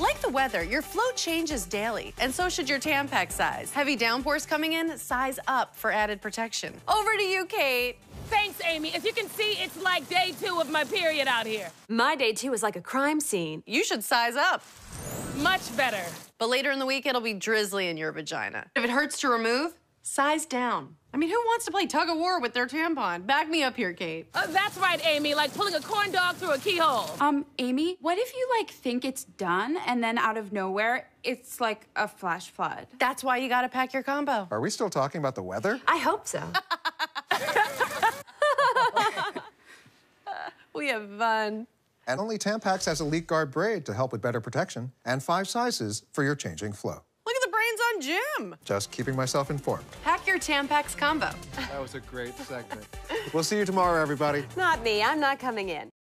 Like the weather, your flow changes daily, and so should your Tampax size. Heavy downpours coming in, size up for added protection. Over to you, Kate. Thanks, Amy. As you can see, it's like day two of my period out here. My day two is like a crime scene. You should size up. Much better. But later in the week, it'll be drizzly in your vagina. If it hurts to remove, size down. I mean, who wants to play tug of war with their tampon? Back me up here, Kate. Uh, that's right, Amy, like pulling a corn dog through a keyhole. Um, Amy, what if you like think it's done and then out of nowhere it's like a flash flood? That's why you gotta pack your combo. Are we still talking about the weather? I hope so. We have fun. And only Tampax has a leak guard braid to help with better protection and five sizes for your changing flow. Look at the brains on Jim. Just keeping myself informed. Pack your Tampax combo. That was a great segment. we'll see you tomorrow, everybody. not me. I'm not coming in.